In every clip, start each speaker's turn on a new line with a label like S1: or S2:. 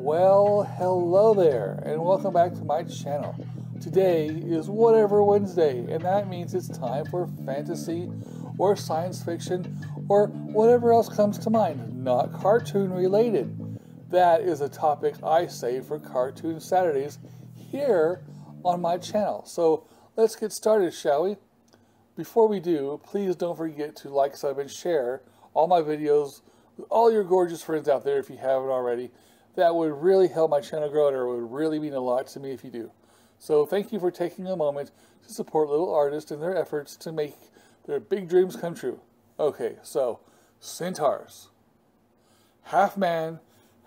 S1: Well, hello there, and welcome back to my channel. Today is whatever Wednesday, and that means it's time for fantasy or science fiction or whatever else comes to mind, not cartoon related. That is a topic I save for Cartoon Saturdays here on my channel. So let's get started, shall we? Before we do, please don't forget to like, sub, and share all my videos with all your gorgeous friends out there if you haven't already. That would really help my channel grow and it would really mean a lot to me if you do. So thank you for taking a moment to support little artists in their efforts to make their big dreams come true. Okay, so centaurs. Half man,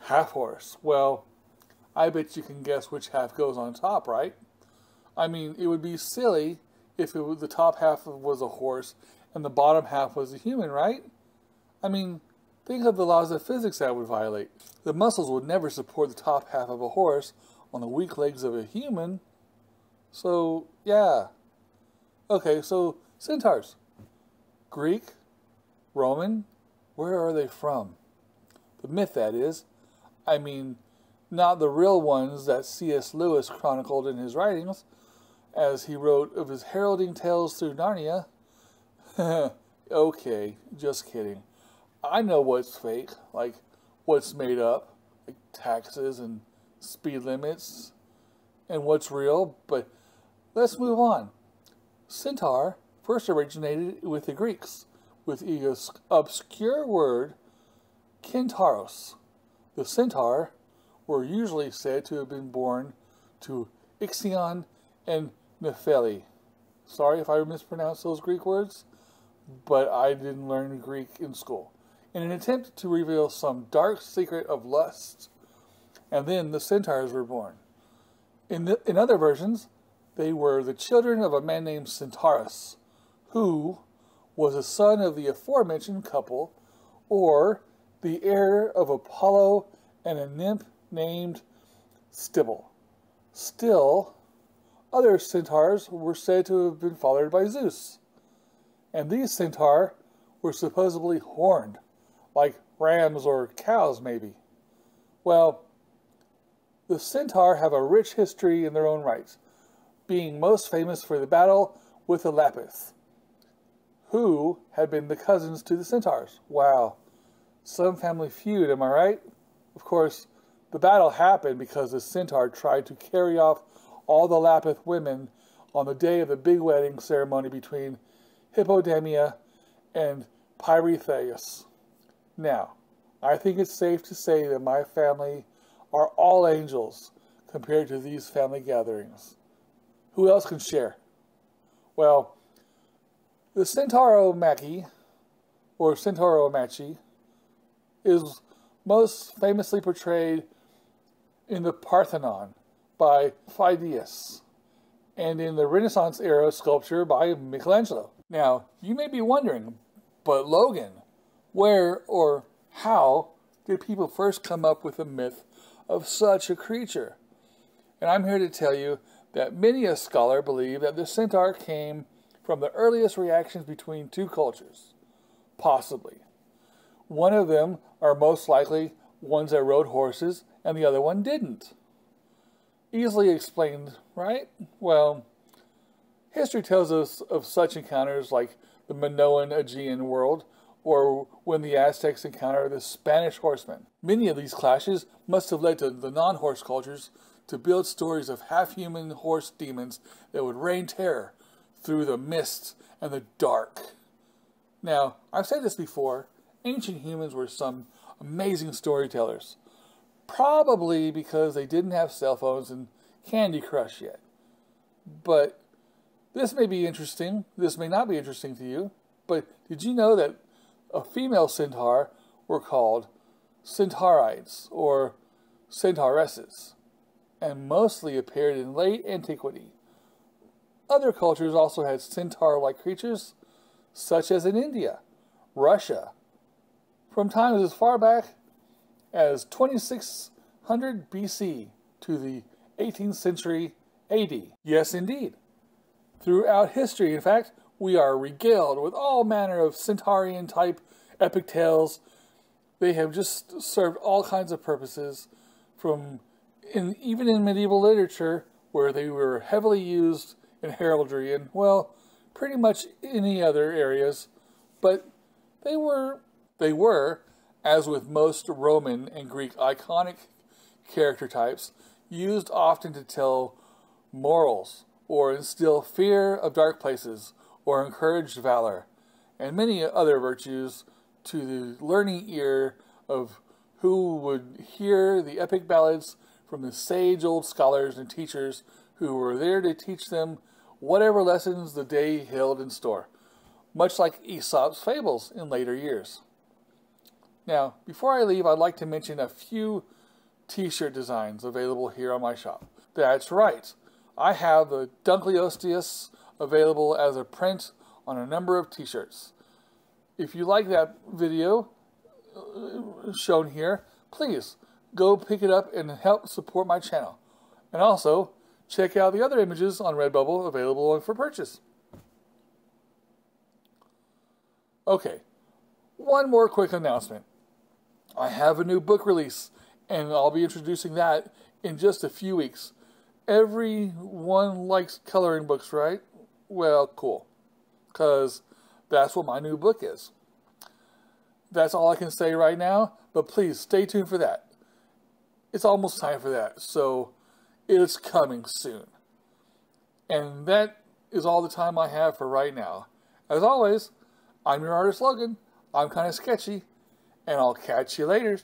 S1: half horse. Well, I bet you can guess which half goes on top, right? I mean, it would be silly if was, the top half was a horse and the bottom half was a human, right? I mean, think of the laws of physics that would violate. The muscles would never support the top half of a horse on the weak legs of a human. So, yeah. Okay, so centaurs. Greek, Roman, where are they from? The myth, that is. I mean, not the real ones that C.S. Lewis chronicled in his writings, as he wrote of his heralding tales through Narnia. okay, just kidding. I know what's fake, like what's made up, like taxes and speed limits, and what's real, but let's move on. Centaur first originated with the Greeks, with the obscure word kentaros. The centaur were usually said to have been born to Ixion and Nephele. Sorry if I mispronounced those Greek words, but I didn't learn Greek in school. In an attempt to reveal some dark secret of lust, and then the centaurs were born. In, the, in other versions, they were the children of a man named Centaurus, who was a son of the aforementioned couple, or the heir of Apollo and a nymph named Cybele. Still, other centaurs were said to have been fathered by Zeus. And these centaur were supposedly horned, like rams or cows, maybe. Well, the centaur have a rich history in their own right, being most famous for the battle with the Lapith, who had been the cousins to the centaurs. Wow, some family feud, am I right? Of course, the battle happened because the centaur tried to carry off all the Lapith women on the day of the big wedding ceremony between Hippodamia and Pirithous. Now, I think it's safe to say that my family are all angels compared to these family gatherings. Who else can share? Well, the Centauro or Centauromachy, is most famously portrayed in the Parthenon by Phidias, and in the Renaissance era sculpture by Michelangelo. Now, you may be wondering, but Logan, where or how did people first come up with the myth of such a creature? And I'm here to tell you that many a scholar believe that the centaur came from the earliest reactions between two cultures. Possibly. One of them are most likely ones that rode horses, and the other one didn't. Easily explained, right? Well, history tells us of such encounters like the Minoan Aegean world, or when the Aztecs encountered the Spanish horsemen. Many of these clashes must have led to the non horse cultures to build stories of half human horse demons that would rain terror through the mists and the dark. Now, I've said this before ancient humans were some amazing storytellers. Probably because they didn't have cell phones and Candy Crush yet. But this may be interesting. This may not be interesting to you. But did you know that a female centaur were called centaurides or centauresses and mostly appeared in late antiquity? Other cultures also had centaur like creatures, such as in India, Russia, from times as far back as 2600 BC to the 18th century AD. Yes, indeed. Throughout history, in fact, we are regaled with all manner of centaurian type epic tales. They have just served all kinds of purposes from in even in medieval literature where they were heavily used in heraldry and well, pretty much any other areas, but they were they were as with most Roman and Greek iconic character types, used often to tell morals or instill fear of dark places or encouraged valor and many other virtues to the learning ear of who would hear the epic ballads from the sage old scholars and teachers who were there to teach them whatever lessons the day held in store, much like Aesop's fables in later years. Now, before I leave, I'd like to mention a few t-shirt designs available here on my shop. That's right, I have the Dunkleosteus available as a print on a number of t-shirts. If you like that video uh, shown here, please go pick it up and help support my channel. And also, check out the other images on Redbubble available for purchase. Okay, one more quick announcement. I have a new book release, and I'll be introducing that in just a few weeks. Everyone likes coloring books, right? Well, cool. Because that's what my new book is. That's all I can say right now, but please stay tuned for that. It's almost time for that, so it's coming soon. And that is all the time I have for right now. As always, I'm your artist Logan. I'm kind of sketchy, and I'll catch you later.